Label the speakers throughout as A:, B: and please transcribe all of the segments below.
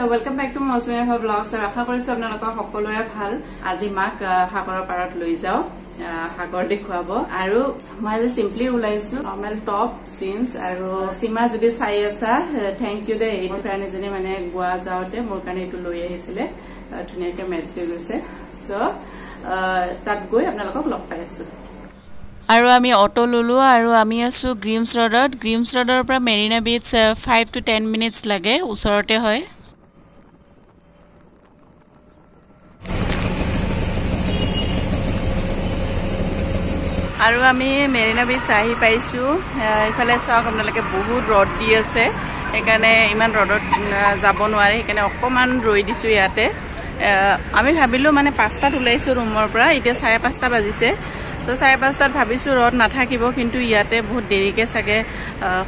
A: Friends welcome back to Mousumi Rekha blogs আৰু আশা কৰিছো আপোনালোকৰ সকলোৰে ভাল। আজি মাক সাগৰৰ পাৰত লৈ যাওঁ। সাগৰ দেখুৱাব। আৰু মই আজি চিম্পলি ওলাইছো। নৰ্মেল টপ জিন্স আৰু সীমা যদি চাই আছা থেংক ইউ দে এই ফ্ৰেণ্ডজনী মানে গোৱা যাওঁতে মোৰ কাৰণে এইটো লৈ আহিছিলে। আহ, ধুনীয়াকে মেটচ হৈ গৈছে। চ' তাত গৈ আপোনালোকক লগ পাই আছো।
B: আৰু আমি অ'টো ল'লোঁ আৰু আমি আছোঁ গ্ৰীমছ ৰ'ডত গ্ৰীমছ ৰ'ডৰ পৰা মেৰিনা বিচ ফাইভ টু টেন মিনিটছ লাগে। ওচৰতে হয়।
A: আৰু আমি মেৰিনা বিচ আহি পাইছোঁ। আহ, ইফালে চাওক আপোনালোকে বহুত ৰ'দ দি আছে। সেইকাৰণে ইমান ৰ'দত যাব নোৱাৰে। সেইকাৰণে অকণমান ৰৈ দিছোঁ ইয়াতে। আমি ভাবিলোঁ মানে পাঁচটাত ওলাইছোঁ ৰুমৰ পৰা। এতিয়া চাৰে পাঁচটা বাজিছে। চ' চাৰে পাঁচটাত ভাবিছোঁ ৰ'দ নাথাকিব কিন্তু ইয়াতে বহুত দেৰিকৈ চাগে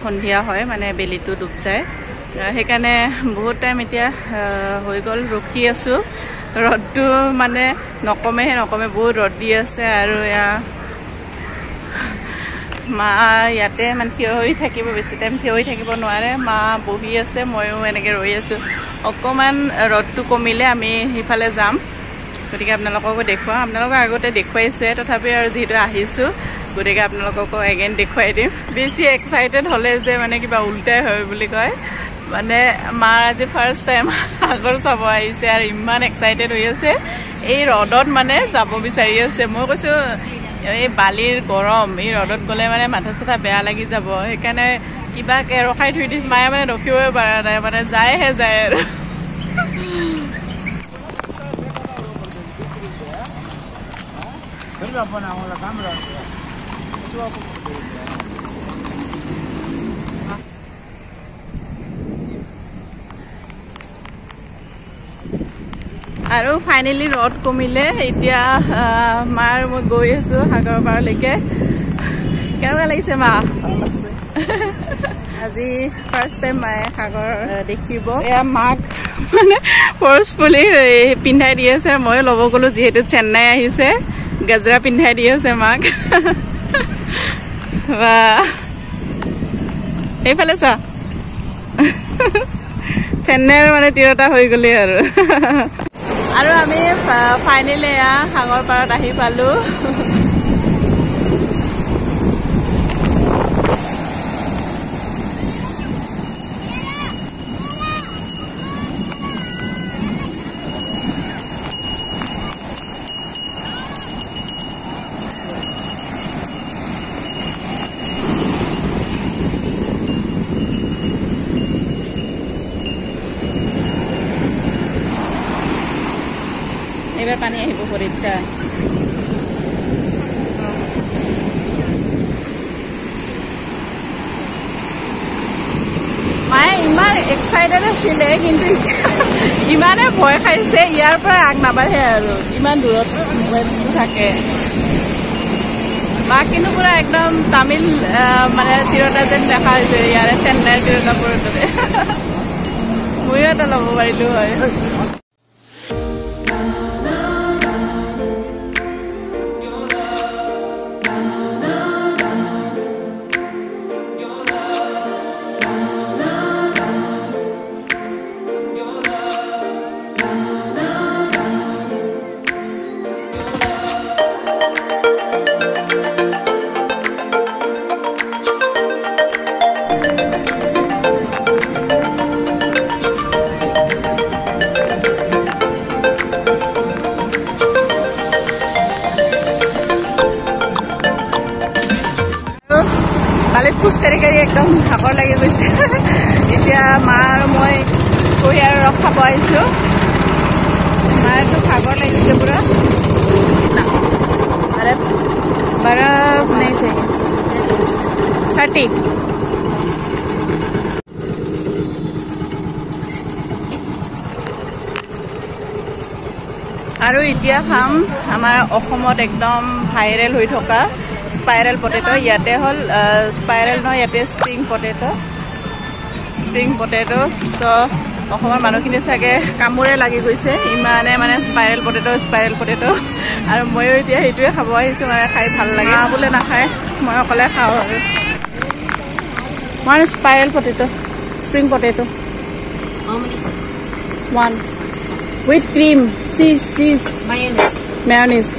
A: সন্ধিয়া হয় মানে বেলিটো ডুব যায়। সেইকাৰণে বহুত টাইম এতিয়া হৈ গ'ল ৰখি আছোঁ। ৰ'দটো মানে নকমেহে নকমে বহুত ৰ'দ দি আছে আৰু এয়া মা ইয়াতে মানে থিয় হৈ থাকিব বেছি টাইম থিয় হৈ থাকিব নোৱাৰে। মা বহি আছে ময়ো এনেকৈ ৰৈ আছোঁ। অকণমান ৰ'দটো কমিলে আমি সিফালে যাম। গতিকে আপোনালোককো দেখুৱাম আপোনালোকক আগতে দেখুৱাইছে তথাপিও আৰু যিহেতু আহিছোঁ গতিকে আপোনালোককো এগেইন দেখুৱাই দিম। বেছি এক্সাইটেড হ'লে যে মানে কিবা উল্টাই হয় বুলি কয়। মানে মা আজি ফাৰ্ষ্ট টাইম সাগৰ চাব আহিছে আৰু ইমান এক্সাইটেড হৈ আছে। এই ৰ'দত মানে যাব বিচাৰি আছে। মই কৈছোঁ এই বালিৰ গৰম এই ৰ'দত গ'লে মানে মাথা চাথা বেয়া লাগি যাব। সেইকাৰণে কিবাকে ৰখাই থৈ দিছে। মায়ে মানে ৰখিবই পৰা নাই মানে যায়হে যায় আৰু। আৰু ফাইনেলি ৰ'দ কমিলে এতিয়া মাৰ মই গৈ আছো সাগৰৰ পাৰলৈকে। কেনেকুৱা লাগিছে মা? আজি ফাৰ্ষ্ট টাইম মায়ে সাগৰ দেখিব। এয়া মাক মানে ফৰ্চফুলি পিন্ধাই দি আছে। মই ল'ব গ'লো যিহেতু চেন্নাই আহিছে। গাজৰা পিন্ধাই দি আছে মাক। বা এইফালে চা। চেন্নাইৰ মানে তিৰতা হৈ গ'লে আৰু। আৰু আমি ফাইনেলি এয়া সাগৰ পাৰত আহি পালো। পৰীক্ষা মায়ে ইমান এক্সাইটেড আছিলে কিন্তু ইমানে ভয় খাইছে ইয়াৰ পৰা আগ নাবাঢ়ে আৰু। ইমান দূৰত ৱেবছটো থাকে। মাক কিন্তু পুৰা একদম তামিল মানে তিৰোতা যেন দেখা হৈছে ইয়াৰে চেন্নাইৰ তিৰোতাবোৰৰ দৰে ময়ো এটা ল'ব পাৰিলো হয়। খোজকাঢ়ি কাঢ়ি একদম ভাগৰ লাগি গৈছে। এতিয়া মা আৰু মই কৰি আৰু খাব আহিছোঁ। মাৰটো ভাগৰ লাগিছে পুৰা। থাৰ্টি। আৰু এতিয়া খাম আমাৰ অসমত একদম ভাইৰেল হৈ থকা স্পাইৰেল পটেটো ইয়াতে হ'ল স্পাইৰেল নহয় ইয়াতে spring potato spring potato so' অসমৰ মানুহখিনি চাগে কামোৰে লাগি গৈছে। ইমানে মানে স্পাইৰেল পটেটো স্পাইৰেল পটেটো আৰু ময়ো এতিয়া সেইটোৱে খাব আহিছোঁ মানে খাই ভাল লাগে। বোলে নাখায় মই অকলে খাওঁ আৰু। মই spiral potato spring potato One. With cream, cheese, cheese,
C: Mayonnaise.
A: mayonnaise.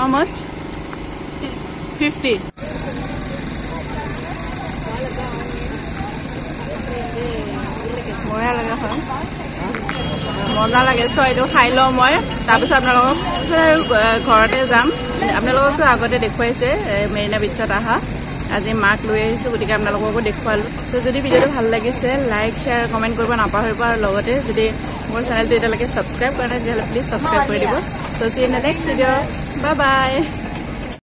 A: How much? 50. বঢ়িয়া লাগে হয়। মজা লাগে চ' এইটো খাই লওঁ মই। তাৰপিছত আপোনালোকক ঘৰতে যাম। আপোনালোককতো আগতে দেখুৱাইছে মেৰিনা বিচত অহা আজি মাক লৈ আহিছোঁ গতিকে আপোনালোককো দেখুৱালোঁ। চ' যদি ভিডিঅ'টো ভাল লাগিছে লাইক শ্বেয়াৰ কমেণ্ট কৰিব নাপাহৰিব আৰু লগতে যদি মোৰ চেনেলটো এতিয়ালৈকে ছাবস্ক্ৰাইব কৰা নাই তেতিয়াহ'লে প্লিজ ছাবস্ক্ৰাইব কৰি দিব। So' see in next video' bye bye